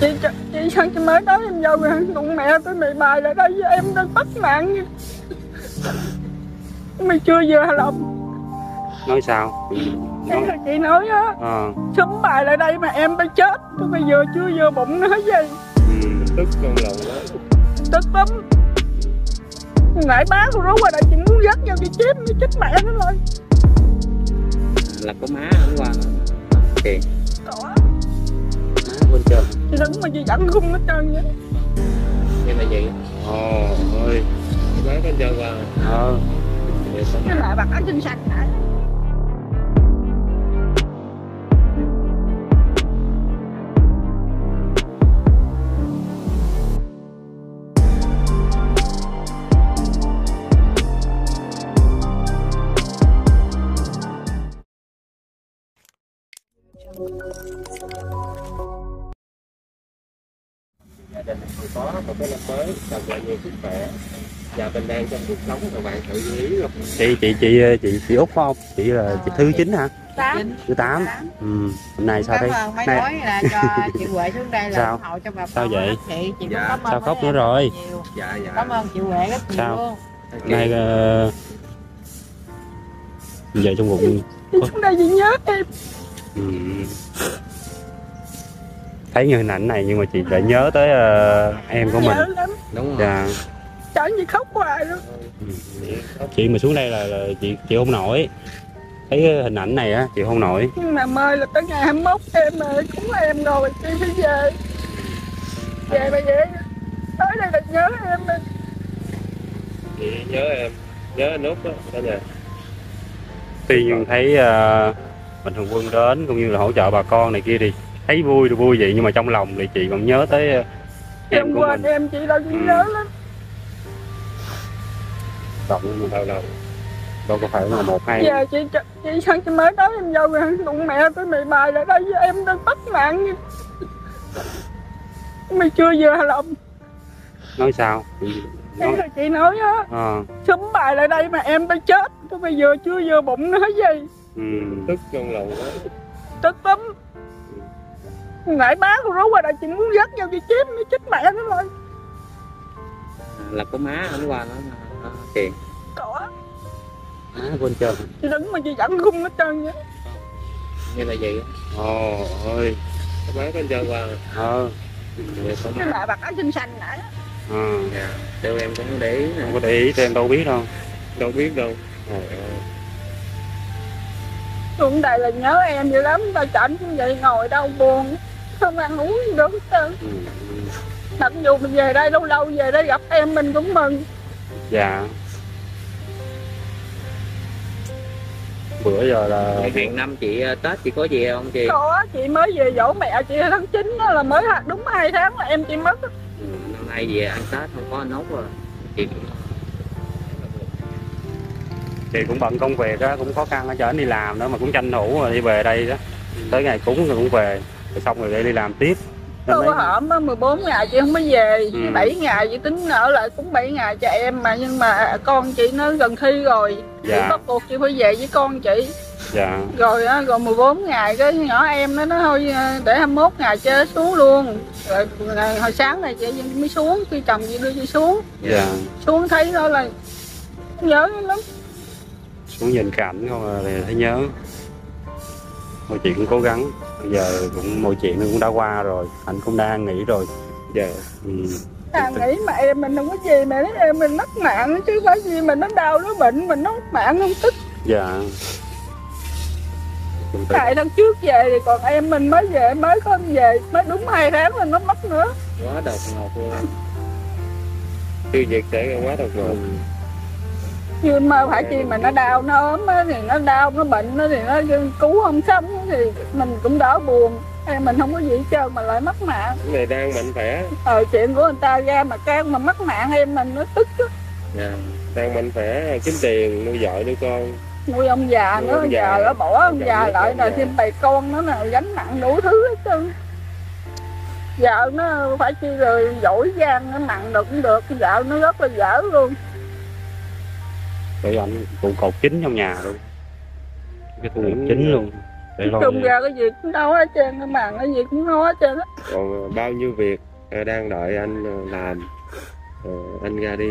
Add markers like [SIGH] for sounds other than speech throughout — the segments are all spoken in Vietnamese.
chị chị sao chị mới nói em dâu rồi? Đụng mẹ tôi bị bài lại đây với em đang bắt như mày chưa vừa lòng nói sao? Thế là chị nói á. Ờ. Súng bài lại đây mà em phải chết. Tôi bây giờ chưa vừa bụng nói gì. Ừ. tức trong lòng đó. Tức lắm. Nãy má con rú qua đây chị muốn dắt nhau chị chém nó chết mẹ nó rồi. Là có má hôm qua nó tiền quên trơn chị đứng mà chị dẫn khung hết trơn vậy như là vậy ồ ơi má con chơi qua. Ờ. Cái lại bạc áo xinh xanh nãy chồng lại nhiều sức khỏe và bình an trong cuộc sống các bạn tự ý luôn chị chị chị chị chị út phải không chị là chị thứ chín hả tám thứ tám ừ hôm nay sao đây mấy Này. nói là cho [LAUGHS] chị Huệ xuống đây là Sao? ủng hộ cho bà Sao con vậy? chị chị cũng Dạ. cảm ơn Sao khóc nữa rồi? dạ dạ cảm ơn chị Huệ rất nhiều Sao? luôn nay uh, giờ trong bụng [LAUGHS] chị xuống đây chị nhớ em ừ. Thấy như hình ảnh này nhưng mà chị lại nhớ tới ờ, em của mình. Nhớ lắm. Đúng rồi. Dạ. Chẳng gì khóc hoài luôn. Chị mà xuống đây là, là chị chị không nổi. Thấy cái hình ảnh này á chị không nổi. Nhưng mà mời là tới ngày 21 em mà cũng em rồi chị phải về. Về mà về tới đây là nhớ em mà. Chị nhớ em nhớ anh út đó cả nhà. Tuy nhiên thấy uh, mình thường quân đến cũng như là hỗ trợ bà con này kia thì thấy vui thì vui vậy nhưng mà trong lòng thì chị còn nhớ tới ờ, em em của quên mình. em chị đâu chị Ừ. nhớ lắm. Động mình đau lòng đâu có phải là một hai giờ chị chị sao chị mới nói em dâu rồi đụng mẹ tôi bị bài lại đây với em đang bắt như mày chưa vừa lòng nói sao? Nói. là chị nói á. Ờ. Súng bài lại đây mà em phải chết. Tôi bây giờ chưa vừa bụng nói gì. Ừ. tức trong lòng đó tức lắm nãy má con rú qua đây chị muốn dắt nhau chị chém nó chết mẹ nó rồi. Là có má hôm qua nó nó tiền Đó. má quên trơn chị đứng mà chị dẫn khung hết trơn vậy như là vậy ồ ơi. Má con chơi qua. Ờ. Cái lại bạc áo xinh xanh nãy ờ. Dạ theo em cũng để ý nè. Không có để ý thì em đâu biết đâu. Đâu biết đâu. Trời ơi. xuống đây là nhớ em dữ lắm tao chảnh cũng vậy ngồi đâu buồn không ăn uống được hết trơn. Ừ. mặc dù mình về đây lâu lâu về đây gặp em mình cũng mừng. Dạ. Bữa giờ là hẹn năm chị ờ, tết chị có gì không chị? Có chị mới về dỗ mẹ chị tháng 9 đó là mới đúng hai tháng là em chị mất Ừ, năm nay về ăn tết không có út rồi chị chị cũng bận công việc á cũng khó khăn ở chở đi làm nữa mà cũng tranh thủ rồi đi về đây đó. Tới ngày cúng rồi cũng về xong rồi để đi làm tiếp. Tôi có hổm á, 14 ngày chị không có về Ừ. 7 ngày chị tính ở lại cũng 7 ngày cho em mà nhưng mà con chị nó gần thi rồi. Chị Dạ. bắt buộc chị phải về với con chị. Dạ. Rồi á rồi 14 ngày cái nhỏ em nó nói thôi ờ, để 21 ngày chơi xuống luôn. Rồi ngày- hồi sáng này chị mới xuống khi chồng chị đưa chị xuống. Dạ. Xuống thấy đó là nhớ lắm. Xuống nhìn cảnh không à, thì thấy nhớ mọi chuyện cũng cố gắng. Bây giờ cũng mọi chuyện nó cũng đã qua rồi. Anh cũng đang nghỉ rồi. Giờ ừ. thằng nghĩ mà em mình không có gì mà nói em mình mất mạng chứ phải gì mình nó đau nó bệnh mình nó mất mạng không tức. Dạ. Tại lần trước về thì còn em mình mới về mới không về mới đúng hai tháng là nó mất nữa. Quá độc ngột luôn. Tiêu diệt xảy ra quá độc ngột nhưng mà phải chi mà nó đau nó ốm á, thì nó đau nó bệnh nó thì nó cứu không sống thì mình cũng đỡ buồn. Em mình không có gì hết trơn mà lại mất mạng. Này đang mạnh khỏe. Ờ chuyện của người ta ra mà can mà mất mạng em mình nó tức á. dạ đang mạnh khỏe kiếm tiền nuôi vợ nuôi con. Nuôi ông già Nuôi nữa ông già nó bỏ ông già lại rồi thêm bầy con nó là gánh nặng đủ thứ hết trơn. Vợ nó phải chi rồi giỏi giang nó nặng được cũng được vợ nó rất là dở luôn để anh trụ cột chính trong nhà luôn. Cái thu nhập chính luôn. Để lo chung ra cái gì cũng nấu hết trơn cái màn cái gì cũng nấu hết trơn á. Còn ờ, bao nhiêu việc ờ, đang đợi anh ờ, làm anh ra đi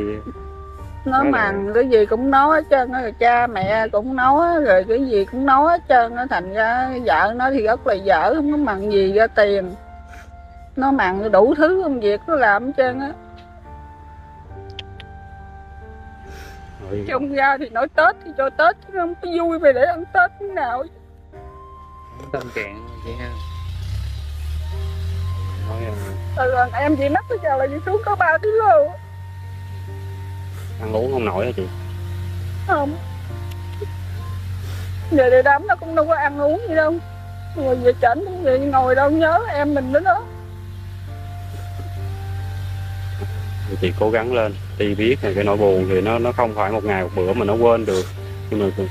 nó Nói màn cái gì cũng nấu hết trơn á rồi cha mẹ cũng á rồi cái gì cũng nấu hết trơn á thành ra vợ nó thì rất là dở không có mặn gì ra tiền. Nó mặn đủ thứ công việc nó làm hết trơn á rồi, chung ra thì nói tết thì cho tết chứ không có vui về để ăn tết thế nào. Tâm trạng vậy ha. Nói, ờ, ừ, rồi em chị mắc bây giờ là chị xuống có 3 kg ăn uống không nổi hả chị? Không. Giờ đi đám nó cũng đâu có ăn uống gì đâu. Ngồi về chảnh cũng vậy ngồi đâu nhớ em mình nữa đó chị cố gắng lên. Thì biết là cái nỗi buồn thì nó nó không phải một ngày một bữa mà nó quên được. Nhưng mà cũng,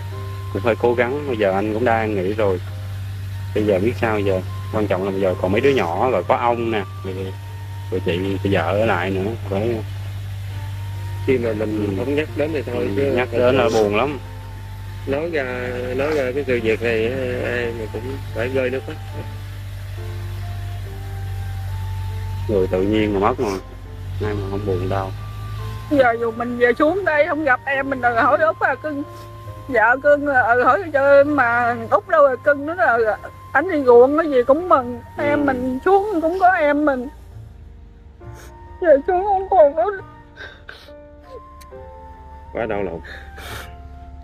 cũng phải cố gắng. Bây giờ anh cũng đang nghỉ rồi. Bây giờ biết sao giờ? Quan trọng là bây giờ còn mấy đứa nhỏ rồi có ông nè rồi, rồi chị chị vợ ở lại nữa. Phải khi mà mình Ừ. không nhắc đến thì thôi chứ nhắc đến là buồn lắm. Nói ra nói ra cái sự việc này ai mà cũng phải rơi nước mắt. Người tự nhiên mà mất mà ai mà không buồn đâu. Giờ dù mình về xuống đây không gặp em mình đòi hỏi út à cưng. Vợ cưng ừ, hỏi cho mà út đâu rồi cưng nó là anh đi ruộng cái gì cũng mừng. Em Ừ. mình xuống cũng có em mình. Về xuống không còn có quá đau lòng.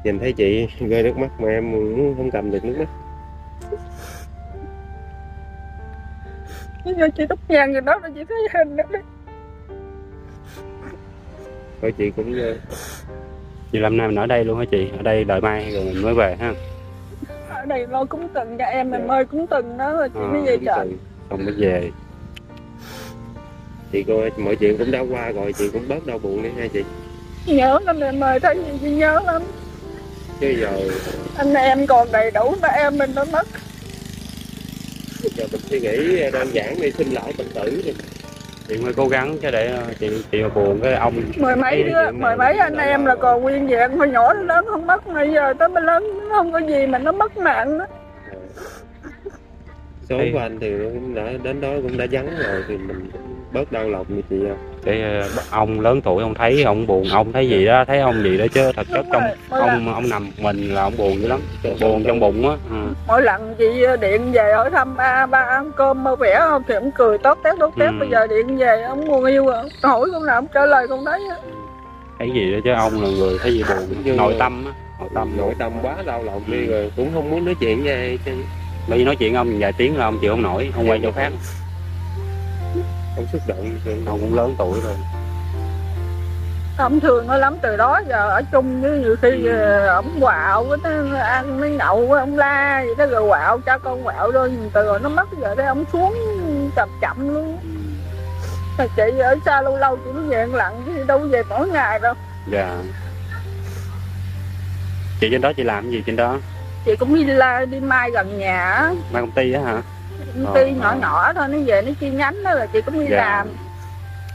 Nhìn thấy chị rơi nước mắt mà em cũng không cầm được nước mắt. Bây giờ chị đúc nhang rồi đó là chị thấy hình đó đấy. Thôi chị cũng ờ, chị lâm nay mình ở đây luôn hả chị? Ở đây đợi mai rồi mình mới về ha. Ở đây lo cúng từng cho em mình ơi cúng từng đó rồi chị À, mới về chợ. từ- xong mới về. Chị coi mọi chuyện cũng đã qua rồi chị cũng bớt đau buồn đi nha chị. Nhớ lắm em ơi thấy gì chị nhớ lắm. Chứ giờ anh em còn đầy đủ mà em mình nó mất. giờ mình suy nghĩ đơn giản đi sinh lão bệnh tử đi chị mới cố gắng chứ để ờ, chị chị mà buồn cái ông mười mấy đứa mười mấy anh em là còn nguyên vẹn hồi nhỏ đến lớn không mất bây giờ tới mới lớn nó không có gì mà nó mất mạng đó số của anh thì cũng đã đến đó cũng đã vắng rồi thì mình bớt đau lòng như chị à. Cái ờ, ông lớn tuổi ông thấy ông buồn ông thấy gì đó thấy ông gì đó chứ thật chất trong rồi, ông ông nằm mình là ông buồn dữ lắm buồn trong bụng á ừ. mỗi lần chị điện về hỏi thăm ba ba ăn cơm mơ vẻ không thì ông cười tốt tét tốt tét Ừ. bây giờ điện về ông buồn yêu à hỏi con nào ông trả lời con đấy á. thấy gì đó chứ ông là người thấy gì buồn Chứ- nội tâm á nội tâm nội tâm quá đau lòng đi rồi cũng không muốn nói chuyện với ai chứ bởi vì nói chuyện ông vài tiếng là ông chịu không nổi ông quay chỗ khác không xúc động ông cũng lớn tuổi rồi ông thường nó lắm từ đó giờ ở chung với nhiều khi ờ, ổng quạo với nó ăn nó nhậu với ông la vậy đó rồi quạo cha con quạo rồi từ rồi nó mất giờ đây ông xuống chậm chậm luôn. Rồi chị ở xa lâu lâu chị mới về ăn lặng chứ đâu về mỗi ngày đâu. Dạ. Chị trên đó chị làm cái gì trên đó? Chị cũng đi la đi mai gần nhà á, mai công ty á hả công ty Ờ, nhỏ ờ. nhỏ thôi nó về nó chi nhánh đó là chị cũng đi Dạ. làm.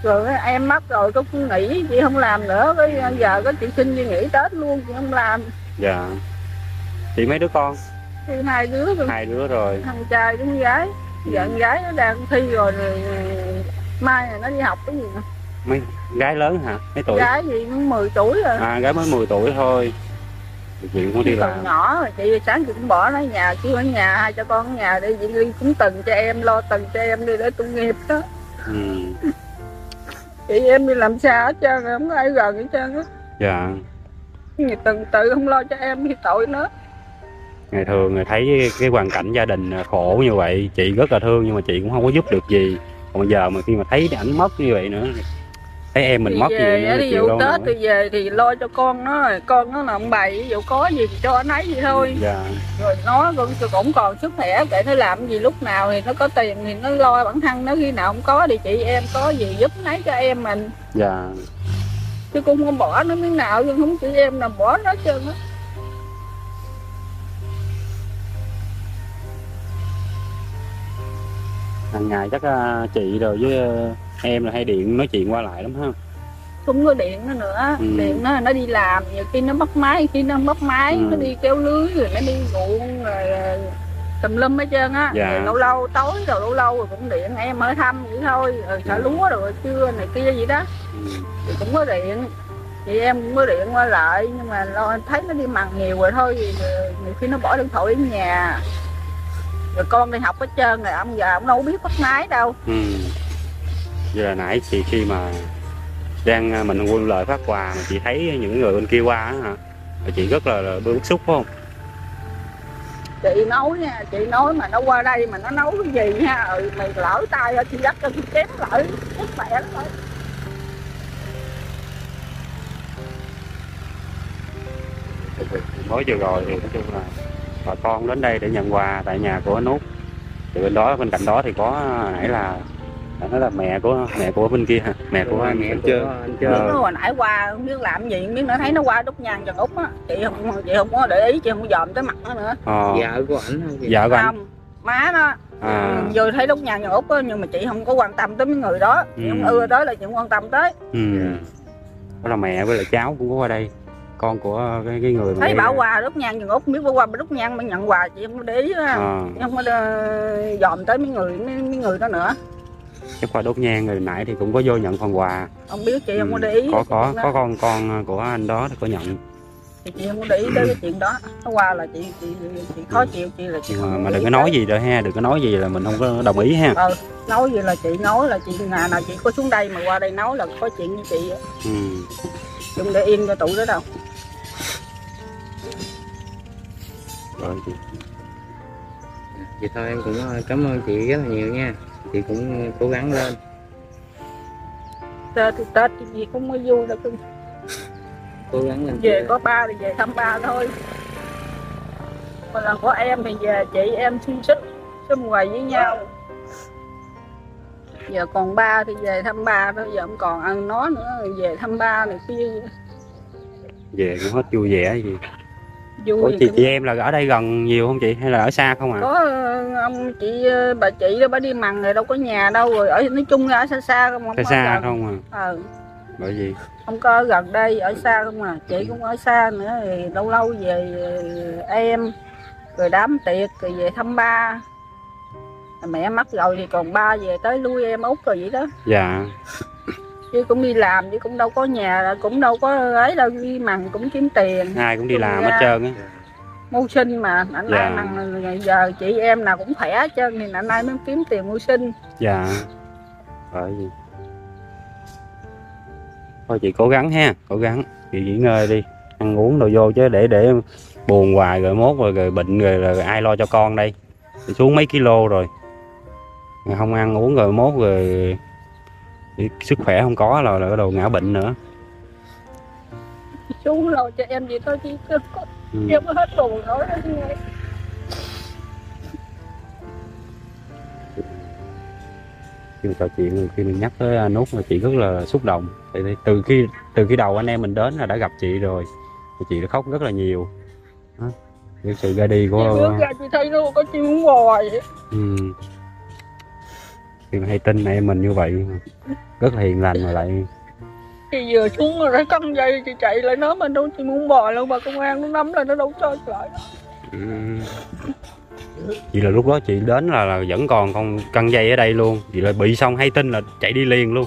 Rồi em mất rồi có nghỉ chị không làm nữa cái giờ có chị xin đi nghỉ tết luôn chị không làm. Dạ. Chị mấy đứa con? Thì hai đứa rồi hai đứa rồi. Thằng trai với con gái. Giờ con gái nó đang thi rồi, rồi mai này nó đi học cái gì mấy gái lớn hả? Mấy tuổi? Gái gì 10 tuổi rồi. À gái mới 10 tuổi thôi chị cũng đi còn làm. nhỏ rồi chị sáng chị cũng bỏ nó nhà chứ ở nhà hai cha con ở nhà đi chị đi cũng từng cho em lo từng cho em đi để tu nghiệp đó. Ừ. chị em đi làm xa hết trơn rồi không có ai gần hết trơn á. Dạ. Người từng tự không lo cho em thì tội nó. Ngày thường người thấy cái hoàn cảnh gia đình khổ như vậy chị rất là thương nhưng mà chị cũng không có giúp được gì. Còn giờ mà khi mà thấy ảnh mất như vậy nữa thấy em mình Thì mất nữa về đi chịu vụ đâu tết thì về thì lo cho con nó con nó là ông bày ví dụ có gì thì cho anh ấy vậy thôi. Dạ. Rồi nó cũng, cũng còn sức khỏe để nó làm gì lúc nào thì nó có tiền thì nó lo bản thân nó khi nào không có thì chị em có gì giúp lấy cho em mình. Dạ. Chứ cũng không bỏ nó miếng nào nhưng không chị em nào bỏ nó trơn á. Hàng ngày chắc à, chị rồi với em là hay điện nói chuyện qua lại lắm ha không có điện nó nữa Ừ. điện nó nó đi làm nhiều khi nó bắt máy khi nó không bắt máy Ừ. nó đi kéo lưới rồi nó đi ruộng rồi ờ, tùm lum hết trơn á Dạ. Rồi lâu lâu tối rồi lâu lâu rồi cũng điện em hỏi thăm vậy thôi rồi xả Ừ. lúa rồi chưa này kia vậy đó ừ. thì cũng có điện chị em cũng có điện qua lại nhưng mà lo thấy nó đi mặn nhiều rồi thôi thì ờ, nhiều khi nó bỏ điện thoại ở nhà rồi con đi học hết trơn rồi ông già ông đâu biết bắt máy đâu Ừ. Là nãy chị khi mà đang à, mình quân lời phát quà mà chị thấy những người bên kia qua á chị rất là, là bức xúc phải không? chị nói nha chị nói mà nó qua đây mà nó nấu cái gì ha ừ, mày lỡ tay ở chị dắt cho chị chém lại chết mẹ nó rồi Mới vừa rồi thì nói chung là bà con đến đây để nhận quà tại nhà của anh út. Thì bên đó bên cạnh đó thì có nãy là nói là mẹ của mẹ của bên kia hả? Mẹ của anh mẹ chơi. anh biết Ờ. nó hồi nãy qua không biết làm gì không biết nó thấy nó qua đúc nhang trần út á chị không chị không có để ý chị không có dòm tới mặt nó nữa Ờ. vợ của ảnh chị? Vợ của anh. không má nó À. vừa thấy đúc nhang trần út á nhưng mà chị không có quan tâm tới mấy người đó chị Ừ. không ưa tới là chị không quan tâm tới Ừ. Đó là mẹ với lại cháu cũng có qua đây. Con của cái, cái người thấy bảo quà đúc nhang trần út biết bảo qua bà đúc nhang mà nhận quà chị không có để ý á chị không có ờ, dòm tới mấy người mấy, mấy người đó nữa Chắc qua đốt nhang rồi nãy thì cũng có vô nhận phần quà. không biết chị không có Ừ. để ý có có có con con của anh đó thì có nhận thì chị không có để ý tới cái chuyện đó nó qua là chị chị chị khó chịu chị là chị mà, không Ừ. mà đừng có nói gì rồi ha đừng có nói gì là mình không có đồng ý ha ờ nói gì là chị nói là chị ngày nào chị có xuống đây mà qua đây nói là có chuyện với chị á. ừ. đừng để yên cho tụi đó đâu rồi chị vậy thôi em cũng ờ, cảm ơn chị rất là nhiều nha chị cũng cố gắng lên. Tết thì tết thì gì cũng mới vui đâu cưng cố gắng lên về có ba thì về thăm ba thôi. Còn là có em thì về chị em xung xích xung hoài với nhau. Giờ còn ba thì về thăm ba thôi giờ không còn ăn nó nữa về thăm ba này kia. Về cũng hết vui vẻ gì vui Ủa, chị chị em là ở đây gần nhiều không chị? Hay là ở xa không à? Có ờ, ông chị ờ, bà chị đó bà đi mằng rồi đâu có nhà đâu rồi. Ở nói chung ở xa xa không không xa xa gần. không à? Ờ. Bởi vì không có ở gần đây ở xa không à. Chị cũng ở xa nữa thì lâu lâu về em rồi đám tiệc rồi về thăm ba. Mẹ mất rồi thì còn ba về tới lui em út rồi vậy đó. Dạ chứ cũng đi làm chứ cũng đâu có nhà cũng đâu có ấy đâu đi mằng cũng kiếm tiền. Ai cũng đi làm hết trơn á. mưu sinh mà anh Dạ. nay mằng giờ chị em nào cũng khỏe hết trơn thì anh nay mới kiếm tiền mưu sinh. Dạ. Bởi vì thôi chị cố gắng ha cố gắng. Chị nghỉ ngơi đi ăn uống đồ vô chứ để để buồn hoài rồi mốt rồi, rồi bệnh rồi, rồi ai lo cho con đây. Xuống mấy kilo rồi không ăn uống rồi mốt rồi sức khỏe không có là là bắt đầu ngã bệnh nữa xuống lo cho em vậy thôi chứ ừ. em có hết buồn nghe. khi trò chuyện khi mình nhắc tới anh út là chị rất là xúc động từ khi từ khi đầu anh em mình đến là đã gặp chị rồi thì chị đã khóc rất là nhiều Đó. cái sự ra đi chị của bước ra chị thấy nó có chim bò vậy ừ. Mà hay tin em mình như vậy rất là hiền lành mà lại chị vừa xuống rồi nó căng dây chị chạy lại nó mà đâu chị muốn bò luôn mà công an nó nắm là nó đâu cho chị lại ừ. chị là lúc đó chị đến là, là vẫn còn con căng dây ở đây luôn chị là bị xong hay tin là chạy đi liền luôn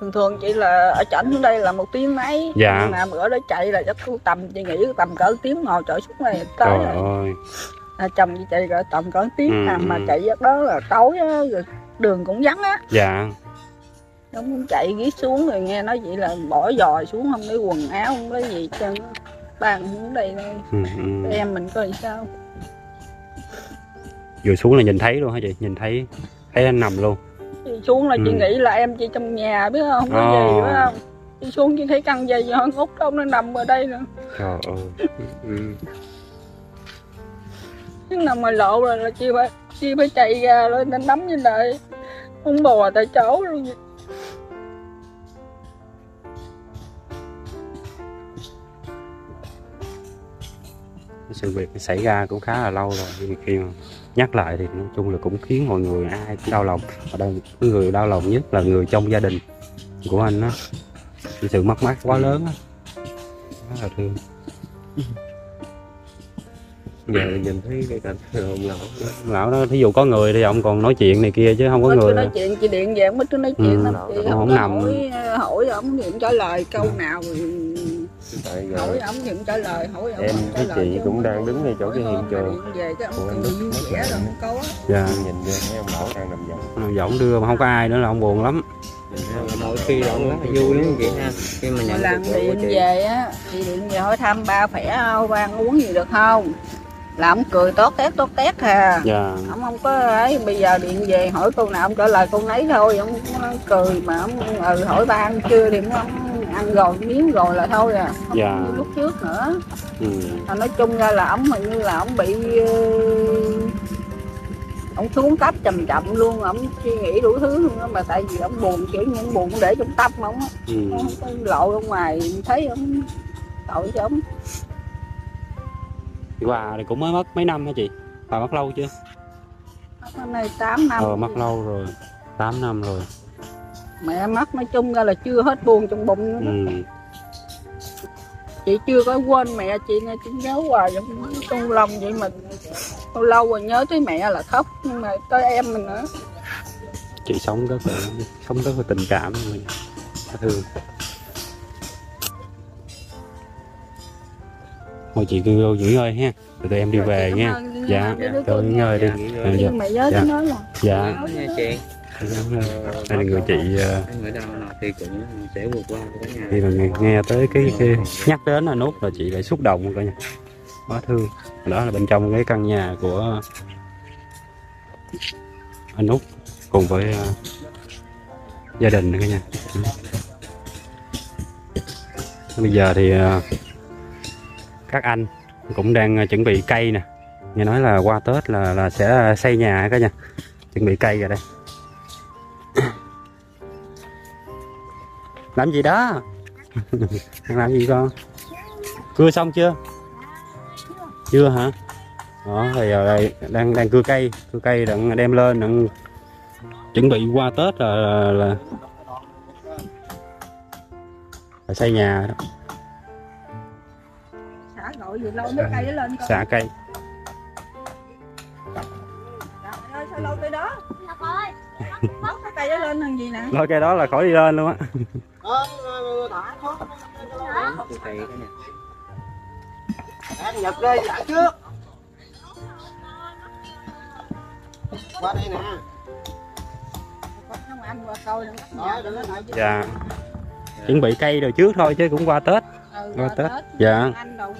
thường thường chị là ở chảnh xuống đây là một tiếng mấy Dạ. mà bữa đó chạy là chắc tầm chị nghĩ tầm cỡ tiếng ngồi trở xuống này tới trời rồi. ơi à, chồng chị chạy cỡ tầm cỡ tiếng Ừ, à, mà ừ. chạy giấc đó là tối á rồi đường cũng vắng á. Dạ. Nó muốn chạy ghé xuống rồi nghe nói vậy là bỏ giò xuống không lấy quần áo không lấy gì á. bàn xuống đây. Thôi ừ, ừ. em mình coi sao. Vừa xuống là nhìn thấy luôn hả chị? Nhìn thấy thấy anh nằm luôn. Chị xuống là chị Ừ. nghĩ là em chị trong nhà biết không? Không có Ồ. gì phải không? Chị xuống chị thấy căng dây con út đâu nó nằm ở đây nữa. Trời ơi. Ừ. nằm ngoài lộ rồi là chị phải chị phải chạy ra lên đánh nắm như này ông bò tại cháu luôn vậy. sự việc xảy ra cũng khá là lâu rồi, nhưng khi mà nhắc lại thì nói chung là cũng khiến mọi người ai cũng đau lòng ở đây người đau lòng nhất là người trong gia đình của anh đó cái sự mất mát quá lớn đó. rất là thương giờ nhìn thấy cái cảnh [LAUGHS] ông lão lão đó thí dụ có người thì ông còn nói chuyện này kia chứ không có Mới người nói chuyện chị điện về mới chưa nói chuyện Ừ, chị không không nằm. hỏi hỏi ổng thì trả lời câu nào. Thì tại hỏi ổng thì trả lời hỏi ổng em lời chị chứ. cũng không đang đứng ngay chỗ cái hiện trường. về cái ông vẻ này rồi không có dạ. Nhìn vô thấy ông lão đang nằm giọng giọng đưa mà không có ai nữa là ông buồn lắm. Thấy ông mỗi khi ông rất là vui lắm chị ha. Khi mà nhận lần điện về á chị điện về hỏi thăm ba khỏe không ba ăn uống gì được không là ổng cười tốt tét tốt tét à. Dạ. Ông không có ấy bây giờ điện về hỏi câu nào ông trả lời câu nấy thôi. Ông cười mà ông ừ, hỏi ba ăn chưa thì ông ăn rồi miếng rồi là thôi à. Không Dạ. như lúc trước nữa. Ừ. Nói chung ra là ổng hình như là ổng bị ờ, ổng xuống cấp chậm chậm luôn ổng suy nghĩ đủ thứ luôn á mà tại vì ổng buồn kiểu như ổng buồn để trong tâm ổng á. Ừ. Có lộ ra ngoài thấy ổng tội cho ổng Hòa thì cũng mới mất mấy năm hả chị? Hòa mất lâu chưa? Năm nay 8 năm. Ờ mất lâu rồi. 8 năm rồi. Mẹ mất nói chung ra là chưa hết buồn trong bụng nữa đó. ừ. chị chưa có quên mẹ chị nghe chị nhớ hoài trong trong lòng vậy mà lâu lâu rồi nhớ tới mẹ là khóc. Nhưng mà tới em mình nữa. Chị sống rất là sống rất là tình cảm mình. Thương thôi chị cứ vô nghỉ ngơi ha. Từ từ em đi Rồi về nha. dạ rồi nghỉ ngơi đi. Dạ. Ờ, dạ. nhưng mà nhớ Dạ. dạ. Chị. Đây là người chị ờ, thì cũng sẽ vượt qua cả nhà. khi mà nghe, nghe tới cái, cái nhắc đến là nút là chị lại xúc động coi nha. Quá thương. Đó là bên trong cái căn nhà của anh út cùng với ờ, gia đình nữa cả nhà bây giờ thì ờ, các anh cũng đang ờ, chuẩn bị cây nè. Nghe nói là qua tết là là sẽ xây nhà cả nha chuẩn bị cây rồi đây. [COUGHS] Làm gì đó? Đang [LAUGHS] làm gì con? Cưa xong chưa? Chưa hả? Đó thì giờ đây đang đang cưa cây. Cưa cây đang đem lên đang chuẩn bị qua tết là là, là, là xây nhà đó gọi gì lâu mấy cây nó lên coi. Xả cây. Trời ơi, sao lâu tới đó? Mất cái cây đó lên làm gì nè? Lôi cây đó là khỏi đi lên luôn á. Cây Ăn nhập đây giải trước. Qua đây nè. Dạ. Chuẩn bị cây rồi trước thôi chứ cũng qua tết. Ừ, qua qua Tết. Tết. Dạ. đây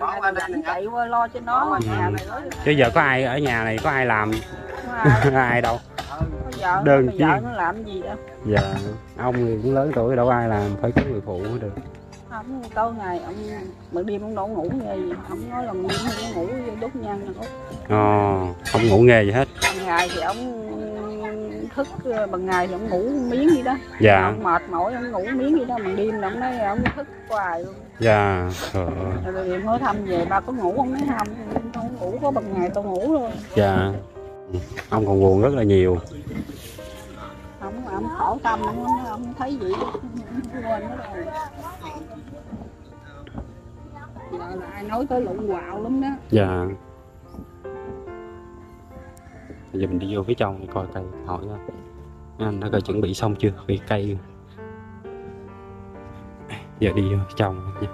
rảnh nè. chạy qua lo cho nó Ừ. nhà này nói chứ giờ có ai ở nhà này có ai làm? Có ai. [LAUGHS] Ai đâu? Vợ Đơn chi. vợ nó làm gì đâu giờ ông thì cũng lớn tuổi đâu ai làm phải có người phụ mới được. Không tối ngày ông bữa đêm ông đâu ngủ nghe gì. Ông nói là mình đêm không ngủ đốt nhang nữa Ồ, không ngủ nghề gì hết. Ban ngày thì ông thức ờ, bằng ngày thì ông ngủ miếng gì đó. Dạ. Ông mệt mỏi ông ngủ miếng gì đó bằng đêm là ông nói ông thức hoài luôn dạ. Trời ơi, rồi điện hỏi thăm về ba có ngủ không nói không không ngủ có bằng ngày tôi ngủ luôn. Dạ. Ông còn buồn rất là nhiều. Ông ông khổ tâm ông, ông thấy vậy ông quên nó rồi. Giờ là ai nói tới lụng quạo lắm đó. Dạ. Bây giờ mình đi vô phía trong coi cây hỏi coi anh đã coi chuẩn bị xong chưa? Cái cây giờ đi vô trong nha.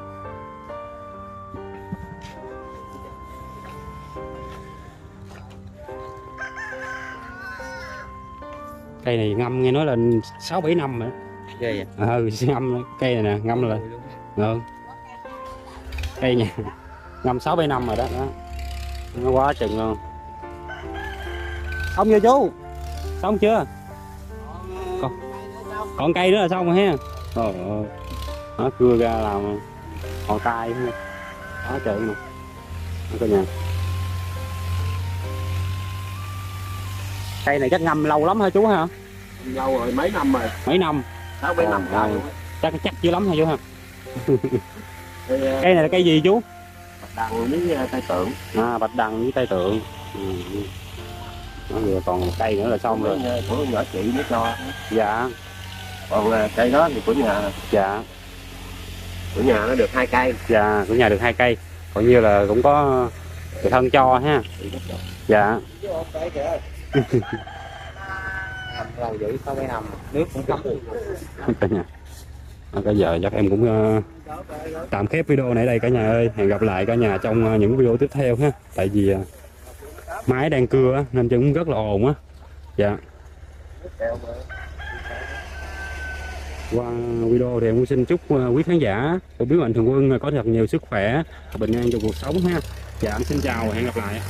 Cây này ngâm nghe nói là sáu bảy năm rồi ghê vậy. Ừ ngâm cây này nè ngâm là ừ. cây nhà [LAUGHS] ngâm sáu bảy năm rồi đó, đó. Nó quá chừng luôn. Xong chưa chú? Xong chưa? Còn, còn cây nữa là xong rồi ha. Trời ơi nó cưa ra làm họ tay quá trời nó coi nhà. Cây này chắc ngâm lâu lắm hả chú hả? Lâu rồi mấy năm rồi. Mấy năm. Sáu bảy năm Ồ, rồi. chắc chắc dữ lắm hả chú hả? [LAUGHS] Ờ, cây này là cây gì chú? Đằng với ờ, tay tượng. À bạch đằng với tay tượng. Ừ. nó vừa còn một cây nữa là xong rồi. Của, nhỏ chị mới cho. Dạ. Còn ờ, cây đó thì của nhà. Dạ của nhà nó được hai cây. Dạ của nhà được hai cây. Còn như là cũng có người thân cho ha. Dạ. Sau cái nước cũng thấm cả nhà À, giờ chắc em cũng ờ, tạm khép video này đây cả nhà ơi. Hẹn gặp lại cả nhà trong ờ, những video tiếp theo ha. Tại vì ờ, máy đang cưa nên cũng rất là ồn á. Dạ qua video thì em cũng xin chúc ờ, quý khán giả của biết mạnh thường quân có thật nhiều sức khỏe, bình an trong cuộc sống ha. Dạ em xin chào và hẹn gặp lại.